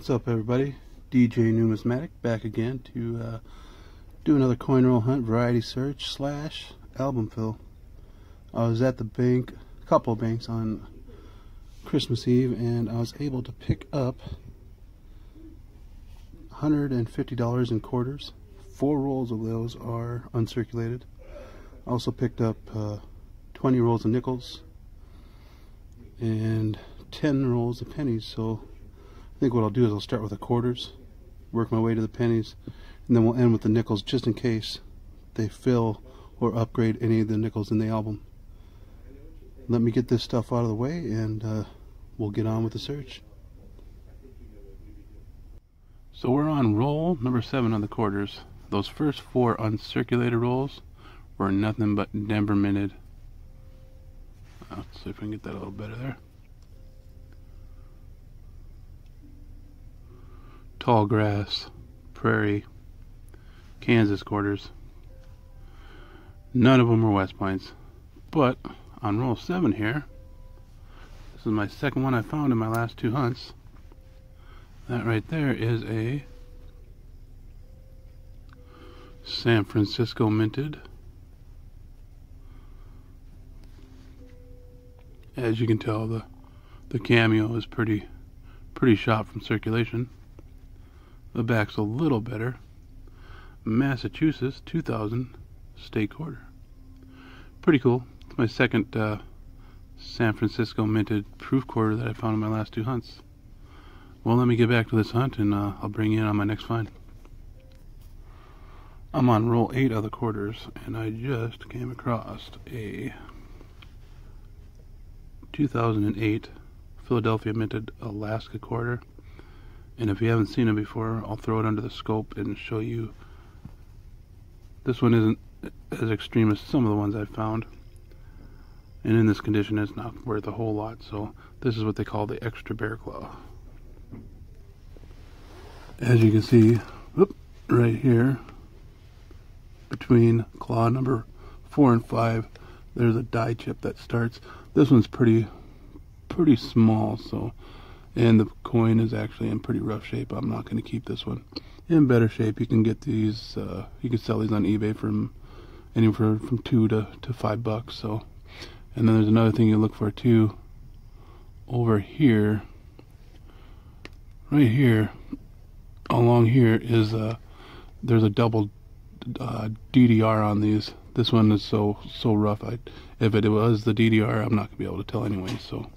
What's up everybody? DJ Numismatic back again to uh, do another coin roll hunt variety search slash album fill. I was at the bank, a couple of banks on Christmas Eve and I was able to pick up $150 in quarters. Four rolls of those are uncirculated. I also picked up uh, 20 rolls of nickels and 10 rolls of pennies so I think what I'll do is I'll start with the quarters, work my way to the pennies, and then we'll end with the nickels just in case they fill or upgrade any of the nickels in the album. Let me get this stuff out of the way and uh, we'll get on with the search. So we're on roll number seven on the quarters. Those first four uncirculated rolls were nothing but Denver minted. Let's see if we can get that a little better there. Tall grass, prairie, Kansas quarters. None of them are West Points. But on roll 7 here, this is my second one I found in my last two hunts. That right there is a San Francisco minted. As you can tell, the the cameo is pretty pretty shot from circulation. The back's a little better. Massachusetts 2000 state quarter. Pretty cool. It's my second uh, San Francisco minted proof quarter that I found in my last two hunts. Well, let me get back to this hunt and uh, I'll bring you in on my next find. I'm on roll 8 of the quarters and I just came across a 2008 Philadelphia minted Alaska quarter and if you haven't seen it before I'll throw it under the scope and show you. This one isn't as extreme as some of the ones I've found. And in this condition it's not worth a whole lot. So this is what they call the extra bear claw. As you can see whoop, right here between claw number four and five there's a die chip that starts. This one's pretty pretty small so and the coin is actually in pretty rough shape. I'm not going to keep this one. In better shape, you can get these. Uh, you can sell these on eBay from anywhere from two to to five bucks. So, and then there's another thing you look for too. Over here, right here, along here is a. Uh, there's a double uh, DDR on these. This one is so so rough. I, if it was the DDR, I'm not gonna be able to tell anyway. So,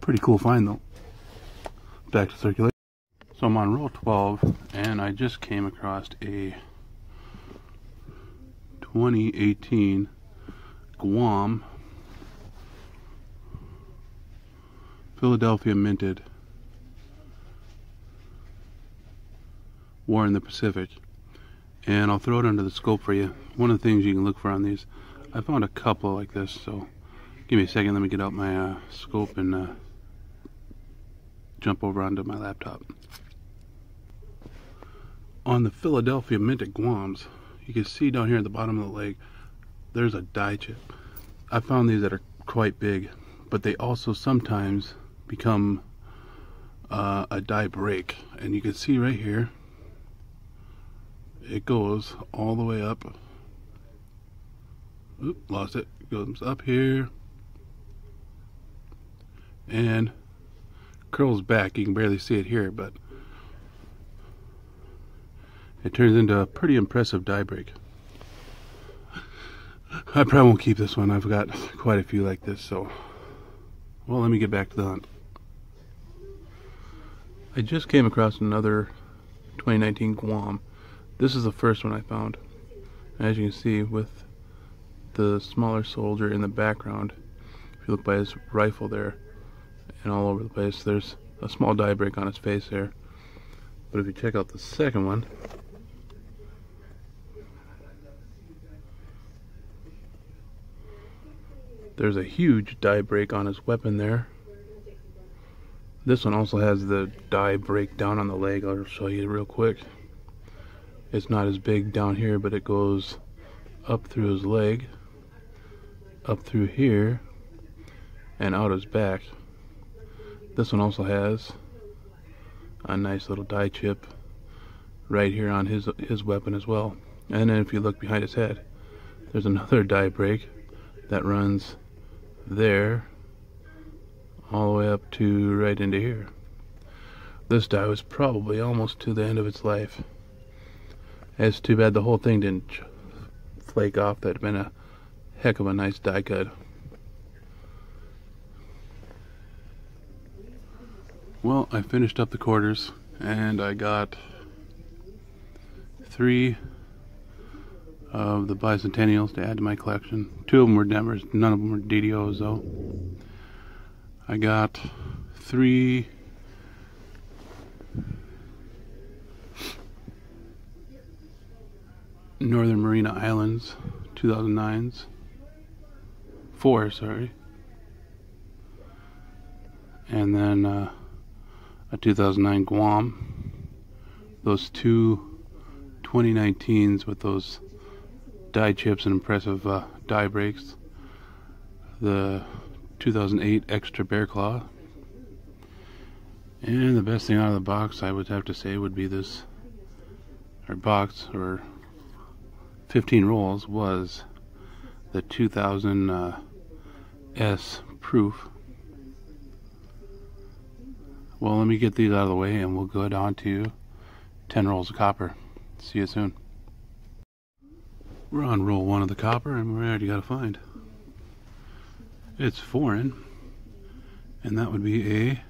pretty cool find though back to circulation. So I'm on roll 12 and I just came across a 2018 Guam Philadelphia minted War in the Pacific and I'll throw it under the scope for you. One of the things you can look for on these, I found a couple like this so give me a second let me get out my uh, scope and uh, jump over onto my laptop. On the Philadelphia Minted Guams, you can see down here at the bottom of the leg, there's a die chip. I found these that are quite big, but they also sometimes become uh, a die break. And you can see right here, it goes all the way up. Oop, lost it goes up here. And curls back. You can barely see it here, but it turns into a pretty impressive die break. I probably won't keep this one. I've got quite a few like this, so well, let me get back to the hunt. I just came across another 2019 Guam. This is the first one I found. As you can see, with the smaller soldier in the background, if you look by his rifle there, and all over the place. There's a small die break on his face there. But if you check out the second one, there's a huge die break on his weapon there. This one also has the die break down on the leg. I'll show you real quick. It's not as big down here, but it goes up through his leg, up through here, and out his back. This one also has a nice little die chip right here on his his weapon as well. And then if you look behind his head, there's another die break that runs there all the way up to right into here. This die was probably almost to the end of its life. It's too bad the whole thing didn't flake off. That'd been a heck of a nice die cut. Well, I finished up the quarters and I got three of the bicentennials to add to my collection. Two of them were Denvers, none of them were DDOs though. I got three Northern Mariana Islands 2009s. Four, sorry. And then uh, a 2009 Guam. Those two 2019s with those die chips and impressive uh, die breaks. The 2008 Extra Bear Claw. And the best thing out of the box, I would have to say, would be this, or box, or 15 rolls, was the 2000 uh, S proof. Well, let me get these out of the way and we'll go on to 10 rolls of copper. See you soon. We're on roll one of the copper and we already got a find. It's foreign and that would be a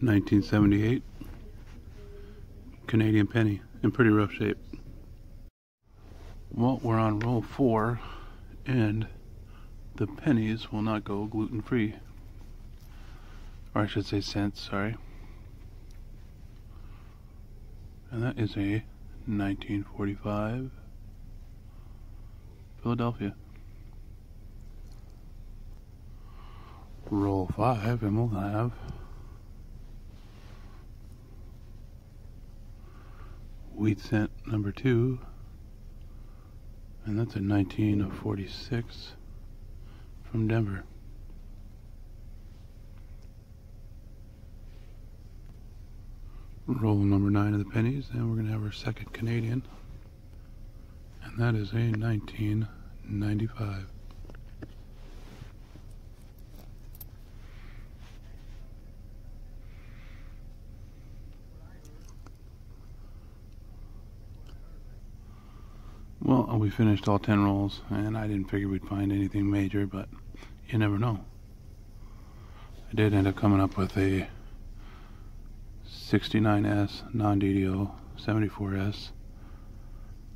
1978 Canadian penny in pretty rough shape. Well, we're on roll four and the pennies will not go gluten free. Or I should say cents, sorry. And that is a 1945 Philadelphia. Roll five, and we'll have wheat cent number two, and that's a 1946 from Denver. Roll number nine of the pennies, and we're going to have our second Canadian, and that is a 1995. Well, we finished all 10 rolls, and I didn't figure we'd find anything major, but you never know. I did end up coming up with a 69S non-DDO 74S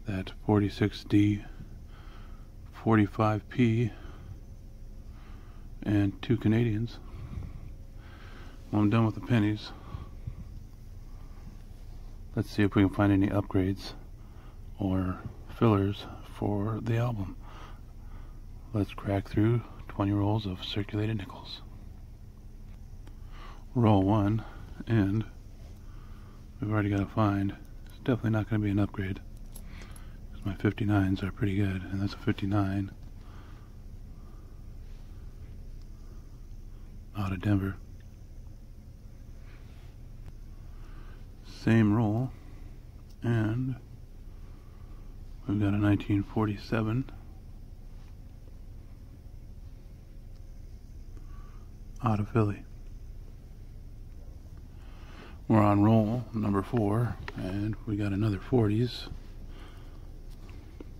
that 46D 45P and two Canadians. Well I'm done with the pennies let's see if we can find any upgrades or fillers for the album. Let's crack through 20 rolls of circulated nickels. Roll one and we've already got to find. It's definitely not going to be an upgrade. Because my 59s are pretty good, and that's a 59. Out of Denver. Same roll, and we've got a 1947 out of Philly. We're on roll number four, and we got another 40s,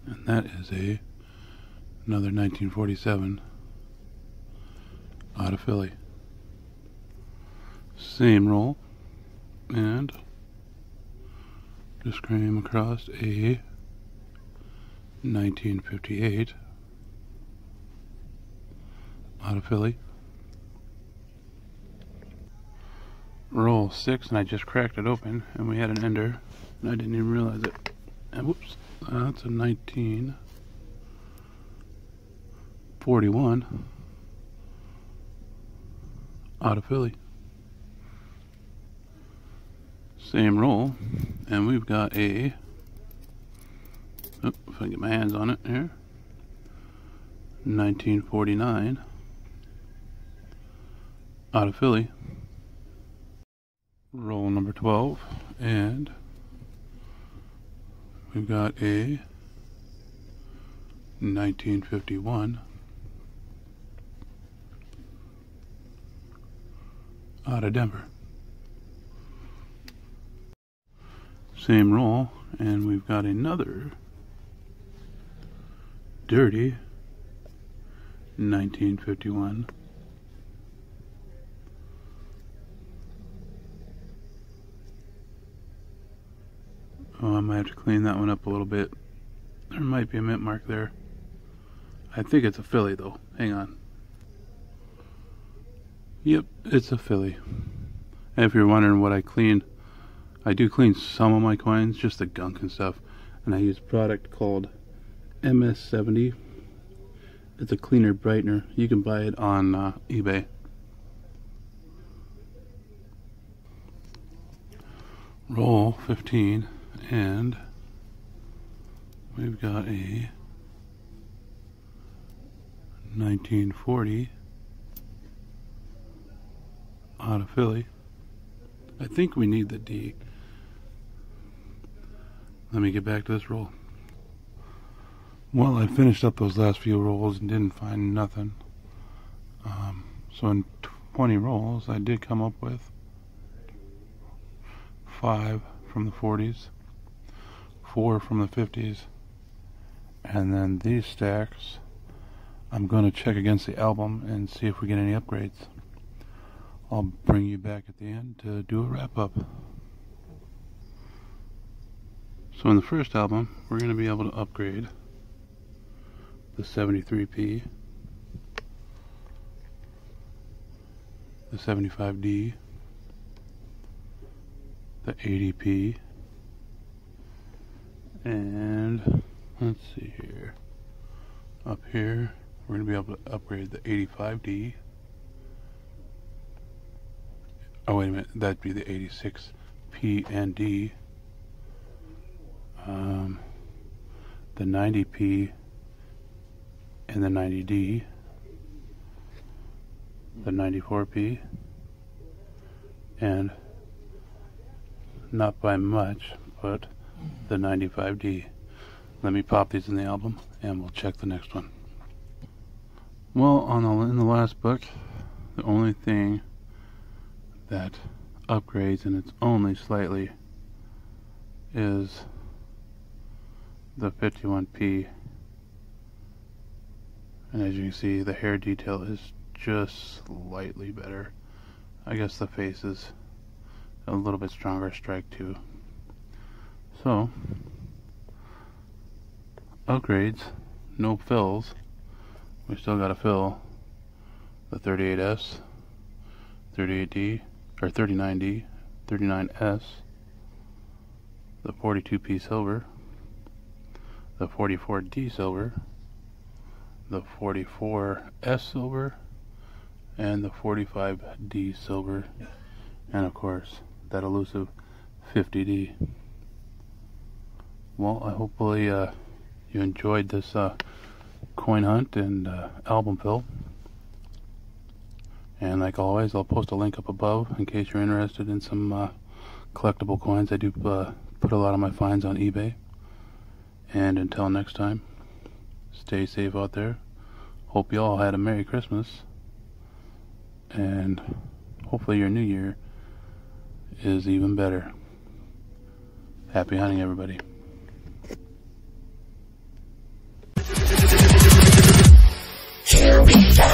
and that is a another 1947 out of Philly. Same roll, and just came across a 1958 out of Philly. Roll six and I just cracked it open and we had an ender and I didn't even realize it. And whoops, that's a 1941 out of Philly. Same roll. And we've got a oh, if I get my hands on it here. 1949 out of Philly Roll number 12, and we've got a 1951 out of Denver. Same roll, and we've got another dirty 1951 Oh, I might have to clean that one up a little bit. There might be a mint mark there. I think it's a Philly though. Hang on. Yep, it's a Philly. And if you're wondering what I clean, I do clean some of my coins, just the gunk and stuff. And I use a product called MS70. It's a cleaner brightener. You can buy it on uh, eBay. Roll 15 and we've got a 1940 out of Philly. I think we need the D. Let me get back to this roll. Well, I finished up those last few rolls and didn't find nothing. Um, so in 20 rolls, I did come up with five from the 40s, four from the 50s, and then these stacks I'm going to check against the album and see if we get any upgrades. I'll bring you back at the end to do a wrap up. So in the first album, we're going to be able to upgrade the 73P, the 75D, the 80P, and let's see here, up here we're going to be able to upgrade the 85D. Oh, wait a minute. That'd be the 86P and D. Um, the 90P and the 90D. The 94P. And not by much, but the 95D. Let me pop these in the album and we'll check the next one. Well, on the, in the last book, the only thing that upgrades, and it's only slightly, is the 51P. And as you can see, the hair detail is just slightly better. I guess the face is a little bit stronger strike too. So, upgrades, no fills we still got to fill the 38S, 38D, or 39D, 39S, the 42P silver, the 44D silver, the 44S silver, and the 45D silver, and of course that elusive 50D. Well, I hopefully uh, you enjoyed this uh, coin hunt and uh, album fill. And like always, I'll post a link up above in case you're interested in some uh, collectible coins. I do uh, put a lot of my finds on eBay. And until next time, stay safe out there. Hope you all had a Merry Christmas. And hopefully your new year is even better. Happy hunting, everybody. till we die.